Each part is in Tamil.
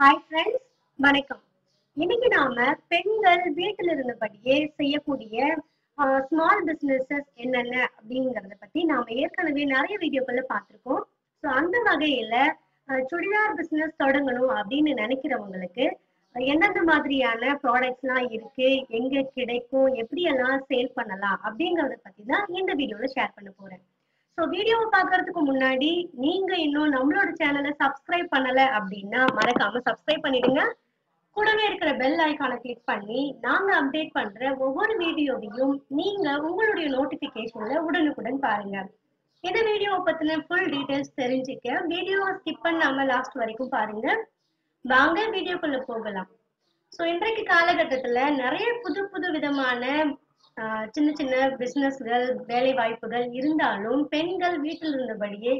ஹாய் ஃப்ரெண்ட்ஸ் வணக்கம். இன்னைக்கு நாம பெண்கள் வீட்டில் இருந்தபடியே செய்யக்கூடிய ஸ்மால் பிசினஸஸ் என்னென்ன அப்படிங்கறத பத்தி நாம ஏற்கனவே நிறைய வீடியோக்கள்ல பார்த்திருக்கோம். ஸோ அந்த வகையில சுடிதார் பிசினஸ் தொடங்கணும் அப்படின்னு நினைக்கிறவங்களுக்கு அஹ், எந்தெந்த மாதிரியான ப்ராடக்ட்ஸ்லாம் இருக்கு எங்க கிடைக்கும் எப்படியெல்லாம் சேல் பண்ணலாம் அப்படிங்கறத பத்தி தான் இந்த வீடியோல ஷேர் பண்ண போறேன். ஸோ வீடியோவை பார்க்கறதுக்கு முன்னாடி நீங்க இன்னும் நம்மளோட சேனலை சப்ஸ்கிரைப் பண்ணல அப்படின்னா மறக்காம சப்ஸ்கிரைப் பண்ணிடுங்க. கூடவே இருக்கிற பெல் ஐக்கானை கிளிக் பண்ணி நாங்க அப்டேட் பண்ற ஒவ்வொரு வீடியோவையும் நீங்க உங்களுடைய நோட்டிபிகேஷன்ல உடனுக்குடன் பாருங்க. இந்த வீடியோவை பத்தின ஃபுல் டீடைல்ஸ் தெரிஞ்சுக்க வீடியோவை ஸ்கிப் பண்ணாம லாஸ்ட் வரைக்கும் பாருங்க. வாங்க வீடியோக்குள்ள போகலாம். ஸோ இன்றைக்கு காலகட்டத்துல நிறைய புது புது விதமான சின்ன சின்ன பிசினஸ்கள் வேலை வாய்ப்புகள் இருந்தாலும் பெண்கள் வீட்டில் இருந்தபடியே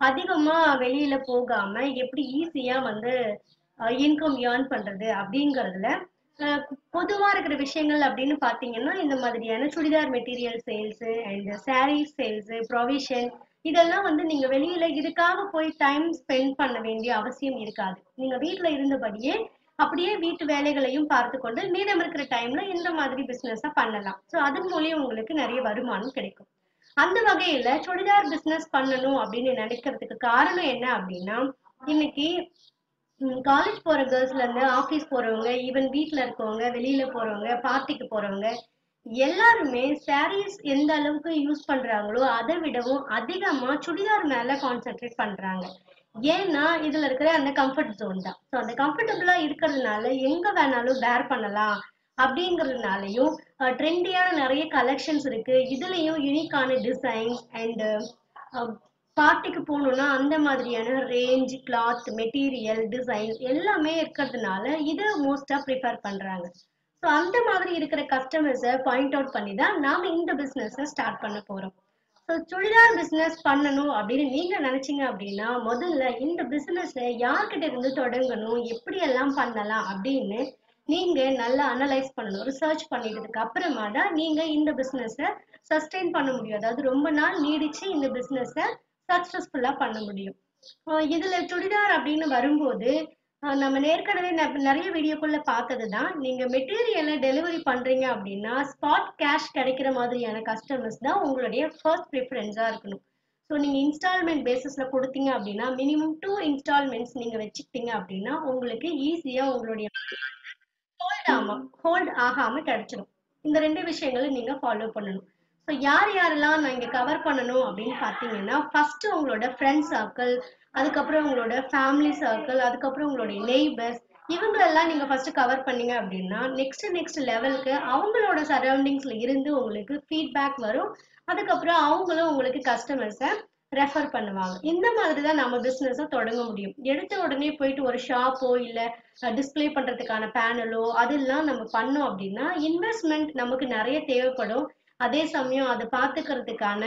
அதிகமா வெளியில போகாம எப்படி ஈஸியா வந்து இன்கம் ஏர்ன் பண்றது அப்படிங்கறதுல பொதுவா இருக்கிற விஷயங்கள் அப்படின்னு பாத்தீங்கன்னா இந்த மாதிரியான churidar material sales and sari sales provision இதெல்லாம் வந்து நீங்க வெளியில இதுக்காக போய் டைம் ஸ்பெண்ட் பண்ண வேண்டிய அவசியம் இருக்காது. நீங்க வீட்டுல இருந்தபடியே அப்படியே வீட்டு வேலைகளையும் பார்த்து கொண்டு மீதம் இருக்கிற டைம்ல இந்த மாதிரி பிசினஸ பண்ணலாம். ஸோ அதன் மூலியம் உங்களுக்கு நிறைய வருமானம் கிடைக்கும். அந்த வகையில சுடிதார் பிசினஸ் பண்ணணும் அப்படின்னு நினைக்கிறதுக்கு காரணம் என்ன அப்படின்னா இன்னைக்கு காலேஜ் போற கேர்ள்ஸ்ல இருந்து ஆபீஸ் போறவங்க ஈவன் வீட்ல இருக்கவங்க வெளியில போறவங்க பார்ட்டிக்கு போறவங்க எல்லாருமே சாரீஸ் எந்த அளவுக்கு யூஸ் பண்றாங்களோ அதை விடவும் அதிகமா சுடிதார் மேல கான்சென்ட்ரேட் பண்றாங்க. ஏன்னா இதுல இருக்கிற அந்த கம்ஃபர்ட் ஜோன் தான். ஸோ அந்த கம்ஃபர்டபுளா இருக்கிறதுனால எங்க வேணாலும் பேர் பண்ணலாம் அப்படிங்கறதுனாலயும் ட்ரெண்டியான நிறைய கலெக்ஷன்ஸ் இருக்கு. இதுலயும் யூனிக்கான டிசைன்ஸ் அண்ட் பார்ட்டிக்கு போகணும்னா அந்த மாதிரியான ரேஞ்ச் கிளாத் மெட்டீரியல் டிசைன் எல்லாமே இருக்கிறதுனால இதை மோஸ்டா ப்ரிஃபர் பண்றாங்க. ஸோ அந்த மாதிரி இருக்கிற கஸ்டமர்ஸை பாயிண்ட் அவுட் பண்ணி தான் நாம இந்த பிஸ்னஸை ஸ்டார்ட் பண்ண போறோம். ஸோ சுடிதார் பிஸ்னஸ் பண்ணணும் அப்படின்னு நீங்க நினைச்சீங்க அப்படின்னா முதல்ல இந்த பிஸ்னஸை யார்கிட்ட இருந்து தொடங்கணும் எப்படியெல்லாம் பண்ணலாம் அப்படின்னு நீங்க நல்லா அனலைஸ் பண்ணணும். ரிசர்ச் பண்ணிட்டதுக்கு அப்புறமா தான் நீங்க இந்த பிஸ்னஸை சஸ்டெயின் பண்ண முடியும். அதாவது ரொம்ப நாள் நீடிச்சு இந்த பிஸ்னஸை சக்சஸ்ஃபுல்லா பண்ண முடியும். இதுல சுடிதார் அப்படின்னு வரும்போது நம்ம ஏற்கனவே நிறைய வீடியோக்குள்ள பார்த்தது தான் நீங்க மெட்டீரியலை டெலிவரி பண்றீங்க அப்படின்னா ஸ்பாட் கேஷ் கிடைக்கிற மாதிரியான கஸ்டமர்ஸ் தான் உங்களுடைய ஃபர்ஸ்ட் ப்ரிஃபரன்ஸா இருக்கணும். ஸோ நீங்க இன்ஸ்டால்மெண்ட் பேசிஸ்ல கொடுத்தீங்க அப்படின்னா மினிமம் டூ இன்ஸ்டால்மெண்ட்ஸ் நீங்க வச்சுக்கிட்டீங்க அப்படின்னா உங்களுக்கு ஈஸியா உங்களுடைய ஹோல்ட் ஆகாம ஹோல்ட் ஆகாம கிடைச்சிடும் இந்த ரெண்டு விஷயங்களும் நீங்க ஃபாலோ பண்ணணும். ஸோ யார் யாரெல்லாம் நான் இங்க கவர் பண்ணணும் அப்படின்னு பார்த்தீங்கன்னா ஃபர்ஸ்ட் உங்களோட ஃப்ரெண்ட்ஸ் சர்க்கிள் அதுக்கப்புறம் உங்களோட ஃபேமிலி சர்க்கிள் அதுக்கப்புறம் உங்களுடைய நெய்பர்ஸ் இவங்களெல்லாம் நீங்க ஃபர்ஸ்ட் கவர் பண்ணீங்க அப்படின்னா நெக்ஸ்ட் நெக்ஸ்ட் லெவலுக்கு அவங்களோட சரௌண்டிங்ஸ்ல இருந்து உங்களுக்கு ஃபீட்பேக் வரும். அதுக்கப்புறம் அவங்களும் உங்களுக்கு கஸ்டமர்ஸை ரெஃபர் பண்ணுவாங்க. இந்த மாதிரி தான் நம்ம பிஸ்னஸை தொடங்க முடியும். எடுத்த உடனே போயிட்டு ஒரு ஷாப்போ இல்லை டிஸ்ப்ளே பண்றதுக்கான பேனலோ அதெல்லாம் நம்ம பண்ணோம் அப்படின்னா இன்வெஸ்ட்மெண்ட் நமக்கு நிறைய தேவைப்படும். அதே சமயம் அதை பார்த்துக்கிறதுக்கான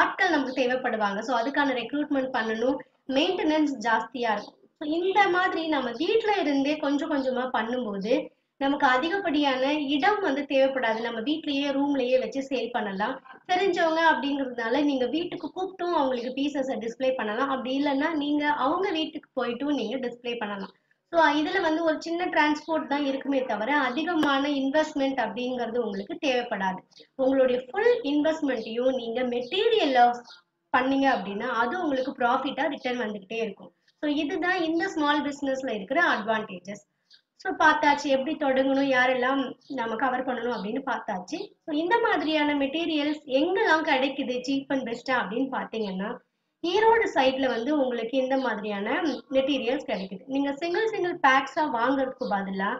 ஆட்கள் நமக்கு தேவைப்படுவாங்க. ஸோ அதுக்கான ரெக்ரூட்மெண்ட் பண்ணணும். மெயின்டெனன்ஸ் ஜாஸ்தியா இருக்கும். ஸோ இந்த மாதிரி நம்ம வீட்ல இருந்தே கொஞ்சம் கொஞ்சமா பண்ணும்போது நமக்கு அதிகப்படியான இடம் வந்து தேவைப்படாது. நம்ம வீட்லயே ரூம்லயே வச்சு சேல் பண்ணலாம். தெரிஞ்சவங்க அப்படிங்கிறதுனால நீங்க வீட்டுக்கு கூப்பிட்டும் அவங்களுக்கு பீசஸை டிஸ்பிளே பண்ணலாம். அப்படி இல்லைன்னா நீங்க அவங்க வீட்டுக்கு போயிட்டும் நீங்க டிஸ்பிளே பண்ணலாம். ஸோ இதில் வந்து ஒரு சின்ன டிரான்ஸ்போர்ட் தான் இருக்குமே தவிர அதிகமான இன்வெஸ்ட்மெண்ட் அப்படிங்கிறது உங்களுக்கு தேவைப்படாது. உங்களுடைய ஃபுல் இன்வெஸ்ட்மெண்ட்டையும் நீங்கள் மெட்டீரியல் பண்ணீங்க அப்படின்னா அது உங்களுக்கு ப்ராஃபிட்டாக ரிட்டர்ன் வந்துக்கிட்டே இருக்கும். ஸோ இதுதான் இந்த ஸ்மால் பிஸ்னஸில் இருக்கிற அட்வான்டேஜஸ் ஸோ பார்த்தாச்சு எப்படி தொடங்கணும் யாரெல்லாம் நம்ம கவர் பண்ணணும் அப்படின்னு பார்த்தாச்சு. ஸோ இந்த மாதிரியான மெட்டீரியல்ஸ் எங்கெல்லாம் கிடைக்குது சீப் அண்ட் பெஸ்ட்டாக அப்படின்னு பார்த்தீங்கன்னா ஈரோடு சைட்ல வந்து உங்களுக்கு இந்த மாதிரியான மெட்டீரியல்ஸ் கிடைக்குது. நீங்க சிங்கிள் சிங்கிள் பேக்ஸா வாங்குறதுக்கு பதிலா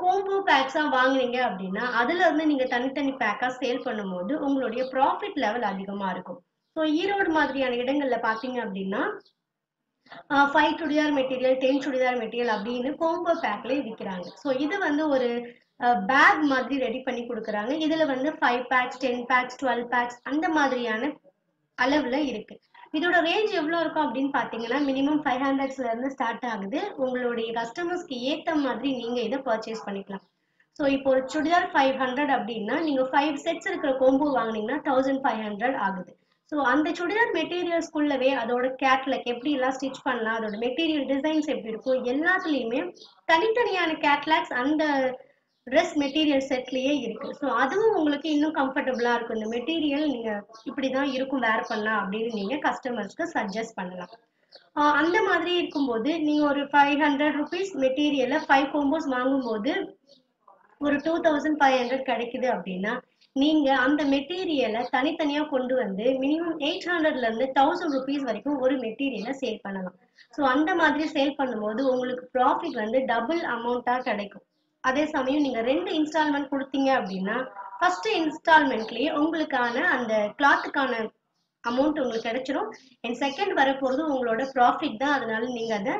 கோம்போ பேக்ஸா வாங்குனீங்க அப்படின்னா அதுல இருந்து நீங்க தனித்தனி பேக்கா சேல் பண்ணும்போது உங்களுடைய ப்ராஃபிட் லெவல் அதிகமா இருக்கும். ஸோ ஈரோடு மாதிரியான இடங்கள்ல பாத்தீங்க அப்படின்னா five churidar material ten churidar material அப்படின்னு கோம்போ பேக்லேயே விற்கிறாங்க ஸோ இது வந்து ஒரு பேக் மாதிரி ரெடி பண்ணி கொடுக்குறாங்க. இதுல வந்து five packs ten packs twelve packs அந்த மாதிரியான அளவுல இருக்கு. இதோட ரேஞ்ச் எவ்வளோ இருக்கும் அப்படின்னு பார்த்தீங்கன்னா மினிமம் ஃபைவ் ஹண்ட்ரட்ஸ்ல இருந்து ஸ்டார்ட் ஆகுது. உங்களுடைய கஸ்டமர்ஸ்க்கு ஏத்த மாதிரி நீங்க இதை பர்ச்சேஸ் பண்ணிக்கலாம். ஸோ இப்போ ஒரு சுடிதார் ஃபைவ் ஹண்ட்ரட் அப்படின்னா நீங்க ஃபைவ் செட்ஸ் இருக்கிற கோம்போ வாங்குனீங்கன்னா தௌசண்ட் ஃபைவ் ஹண்ட்ரட் ஆகுது. ஸோ அந்த சுடிதார் மெட்டீரியல்ஸ்குள்ளவே அதோட கேட்லாக் எப்படி எல்லாம் ஸ்டிச் பண்ணலாம் அதோட மெட்டீரியல் டிசைன்ஸ் எப்படி இருக்கும் எல்லாத்துலேயுமே தனித்தனியான கேட்லாக்ஸ் அந்த ட்ரெஸ் மெட்டீரியல் செட்லயே இருக்கு. ஸோ அதுவும் உங்களுக்கு இன்னும் கம்ஃபர்டபுளா இருக்கும். இந்த மெட்டீரியல் நீங்க இப்படிதான் இருக்கும் வேர் பண்ணலாம் அப்படின்னு நீங்க கஸ்டமர்ஸ்க்கு சஜஸ்ட் பண்ணலாம். அந்த மாதிரி இருக்கும்போது நீங்க ஒரு ஃபைவ் ஹண்ட்ரட் ருபீஸ் மெட்டீரியலை ஃபைவ் கோம்போஸ் வாங்கும்போது ஒரு டூ தௌசண்ட் ஃபைவ் ஹண்ட்ரட் கிடைக்குது அப்படின்னா நீங்க அந்த மெட்டீரியலை தனித்தனியா கொண்டு வந்து மினிமம் எயிட் ஹண்ட்ரட்ல இருந்து தௌசண்ட் ருபீஸ் வரைக்கும் ஒரு மெட்டீரியலை சேல் பண்ணலாம். ஸோ அந்த மாதிரி சேல் பண்ணும்போது உங்களுக்கு ப்ராஃபிட் வந்து டபுள் அமௌண்ட்டா கிடைக்கும். அதே சமயம் நீங்க ரெண்டு இன்ஸ்டால்மெண்ட் கொடுத்தீங்க அப்படின்னா ஃபர்ஸ்ட் இன்ஸ்டால்மெண்ட்லயே உங்களுக்கான அந்த கிளாத்துக்கான அமௌண்ட் உங்களுக்கு கிடைச்சிரும். அண்ட் செகண்ட் வரப்போறது உங்களோட ப்ராஃபிட் தான். அதனால நீங்க அதை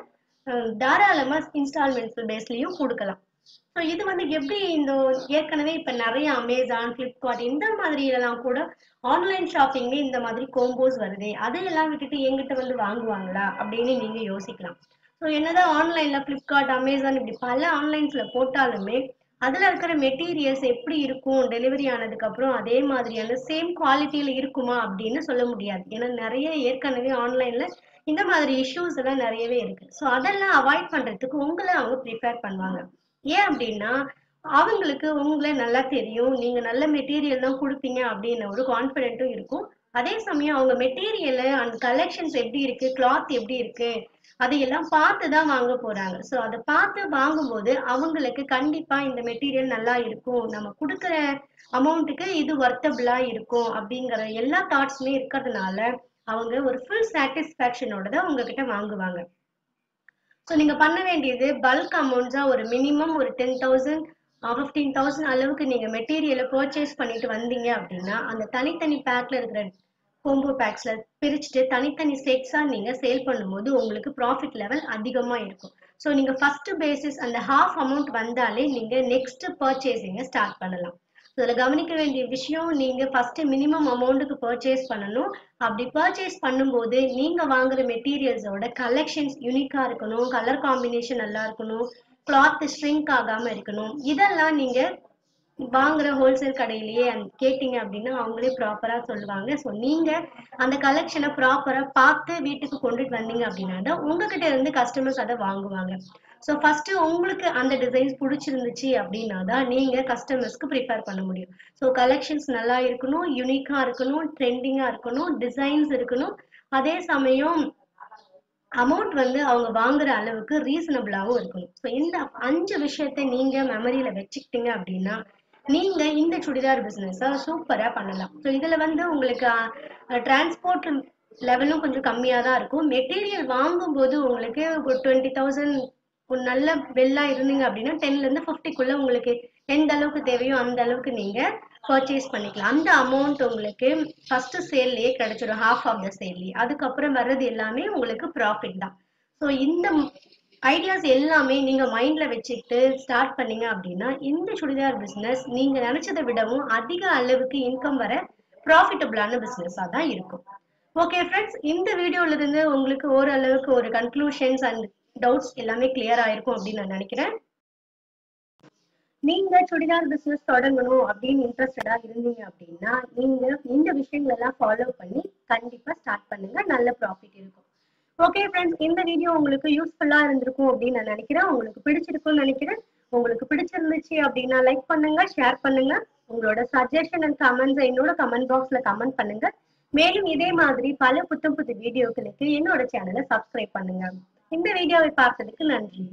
தாராளமாக தாராளமா இன்ஸ்டால்மெண்ட் பேஸ்லயும் கொடுக்கலாம். ஸோ இது வந்து எப்படி இந்த ஏற்கனவே இப்ப நிறைய அமேசான் ஃப்ளிப்கார்ட் இந்த மாதிரி எல்லாம் கூட ஆன்லைன் ஷாப்பிங்லேயே இந்த மாதிரி கோம்போஸ் வருதே அதையெல்லாம் விட்டுட்டு எங்கிட்ட வந்து வாங்குவாங்களா அப்படின்னு நீங்க யோசிக்கலாம். என்னதான் ஆன்லைன்ல ஃப்ளிப்கார்ட் அமேசான் இப்படி பல ஆன்லைன்ஸ்ல போட்டாலுமே அதுல இருக்கிற மெட்டீரியல்ஸ் எப்படி இருக்கும் டெலிவரி ஆனதுக்கு அப்புறம் அதே மாதிரியான சேம் குவாலிட்டியில இருக்குமா அப்படின்னு சொல்ல முடியாது. ஏன்னா நிறைய ஏற்கனவே ஆன்லைன்ல இந்த மாதிரி இஷ்யூஸ் எல்லாம் நிறையவே இருக்கு. ஸோ அதெல்லாம் அவாய்ட் பண்றதுக்கு உங்களை அவங்க ப்ரிப்பேர் பண்ணுவாங்க. ஏன் அப்படின்னா அவங்களுக்கு உங்களை நல்லா தெரியும் நீங்க நல்ல மெட்டீரியல் தான் கொடுப்பீங்க அப்படின்னு ஒரு கான்ஃபிடென்ட்டும் இருக்கும். அதே சமயம் அவங்க மெட்டீரியல் அந்த கலெக்ஷன்ஸ் எப்படி இருக்கு கிளாத் எப்படி இருக்கு அதையெல்லாம் பார்த்து தான் வாங்க போறாங்க. ஸோ அதை பார்த்து வாங்கும்போது அவங்களுக்கு கண்டிப்பா இந்த மெட்டீரியல் நல்லா இருக்கும். நம்ம கொடுக்குற அமௌண்ட்டுக்கு இது ஒர்த்தபிளா இருக்கும் அப்படிங்கிற எல்லா தாட்ஸுமே இருக்கிறதுனால அவங்க ஒரு ஃபுல் சாட்டிஸ்ஃபேக்ஷனோட தான் உங்ககிட்ட வாங்குவாங்க. ஸோ நீங்க பண்ண வேண்டியது பல்க் அமௌண்ட்ஸா ஒரு மினிமம் ஒரு டென் தௌசண்ட் ஃபிஃப்டீன் தௌசண்ட் அளவுக்கு நீங்க மெட்டீரியலை பர்ச்சேஸ் பண்ணிட்டு வந்தீங்க அப்படின்னா அந்த தனித்தனி பேக்ல இருக்கிற கோம்போ பேக்ஸ்ல பிரிச்சுட்டு தனித்தனி செட்ஸா நீங்க சேல் பண்ணும்போது உங்களுக்கு ப்ராஃபிட் லெவல் அதிகமா இருக்கும். ஸோ நீங்க ஃபர்ஸ்ட் பேசிஸ் அந்த ஹாஃப் அமௌண்ட் வந்தாலே நீங்க நெக்ஸ்ட் பர்ச்சேசிங்க ஸ்டார்ட் பண்ணலாம். இதுல கவனிக்க வேண்டிய விஷயம் நீங்க ஃபர்ஸ்ட் மினிமம் அமௌண்ட்டுக்கு பர்ச்சேஸ் பண்ணணும். அப்படி பர்ச்சேஸ் பண்ணும்போது நீங்க வாங்குற மெட்டீரியல்ஸோட கலெக்ஷன்ஸ் யூனிக்கா இருக்கணும் கலர் காம்பினேஷன் நல்லா இருக்கணும் கிளாத் ஷ்ரிங்க் ஆகாம இருக்கணும். இதெல்லாம் நீங்க வாங்குற ஹோல்சேல் கடையிலேயே கேட்டீங்க அப்படின்னா அவங்களே ப்ராப்பரா சொல்லுவாங்க. ஸோ நீங்க அந்த கலெக்ஷனை ப்ராப்பரா பார்த்து வீட்டுக்கு கொண்டுட்டு வந்தீங்க அப்படின்னா தான் உங்ககிட்ட இருந்து கஸ்டமர்ஸ் அதை வாங்குவாங்க. ஸோ ஃபர்ஸ்ட் உங்களுக்கு அந்த டிசைன்ஸ் பிடிச்சிருந்துச்சு அப்படின்னா தான் நீங்க கஸ்டமர்ஸ்க்கு ப்ரிப்பேர் பண்ண முடியும். ஸோ கலெக்ஷன்ஸ் நல்லா இருக்கணும் யூனிக்கா இருக்கணும் ட்ரெண்டிங்கா இருக்கணும் டிசைன்ஸ் இருக்கணும். அதே சமயம் அமௌண்ட் வந்து அவங்க வாங்குற அளவுக்கு ரீசனபிளாகவும் இருக்கணும். ஸோ இந்த அஞ்சு விஷயத்தை நீங்க மெமரியில வச்சுக்கிட்டீங்க அப்படின்னா நீங்க இந்த சுடிதார் பிசினஸ் சூப்பரா பண்ணலாம். ஸோ இதுல வந்து உங்களுக்கு டிரான்ஸ்போர்ட் லெவலும் கொஞ்சம் கம்மியா தான் இருக்கும். மெட்டீரியல் வாங்கும்போது உங்களுக்கு ஒரு டுவெண்ட்டி தௌசண்ட் ஒரு நல்ல வெல்லா இருந்தீங்க அப்படின்னா டென்ல இருந்து ஃபிஃப்டிக்குள்ள உங்களுக்கு எந்த அளவுக்கு தேவையோ அந்த அளவுக்கு நீங்க பர்ச்சேஸ் பண்ணிக்கலாம். அந்த அமௌண்ட் உங்களுக்கு ஃபர்ஸ்ட் சேல்லையே கிடைச்சிடும் ஹாஃப் ஆஃப் த சேல்லையே அதுக்கப்புறம் வர்றது எல்லாமே உங்களுக்கு ப்ராஃபிட் தான். ஸோ இந்த ஐடியாஸ் எல்லாமே நீங்க மைண்ட்ல வச்சுக்கிட்டு ஸ்டார்ட் பண்ணீங்க அப்படின்னா இந்த சுடிதார் பிசினஸ் நீங்க நினைச்சதை விடவும் அதிக அளவுக்கு இன்கம் வர ப்ராஃபிட்டபிளான பிசினஸா தான் இருக்கும். ஓகே ஃப்ரெண்ட்ஸ் இந்த வீடியோல இருந்து உங்களுக்கு ஓரளவுக்கு ஒரு கன்க்ளூஷன்ஸ் அண்ட் டவுட்ஸ் எல்லாமே கிளியர் ஆயிருக்கும் அப்படின்னு நான் நினைக்கிறேன். நீங்க சுடிதார் பிசினஸ் தொடங்கணும் அப்படின்னு இன்ட்ரெஸ்டடா இருந்தீங்க அப்படின்னா நீங்க இந்த விஷயங்கள் எல்லாம் ஃபாலோ பண்ணி கண்டிப்பா ஸ்டார்ட் பண்ணுங்க. நல்ல ப்ராஃபிட் இருக்கும். ஓகே ஃப்ரெண்ட்ஸ் இந்த வீடியோ உங்களுக்கு யூஸ்ஃபுல்லா இருந்திருக்கும் அப்படின்னு நான் நினைக்கிறேன். உங்களுக்கு பிடிச்சிருக்கும்னு நினைக்கிறேன். உங்களுக்கு பிடிச்சிருந்துச்சு அப்படின்னா லைக் பண்ணுங்க ஷேர் பண்ணுங்க. உங்களோட சஜஷன் அண்ட் கமெண்ட்ஸ் என்னோட கமெண்ட் பாக்ஸ்ல கமெண்ட் பண்ணுங்க. மேலும் இதே மாதிரி பல புத்தம் புது வீடியோக்களுக்கு என்னோட சேனலை சப்ஸ்கிரைப் பண்ணுங்க. இந்த வீடியோவை பார்த்ததுக்கு நன்றி.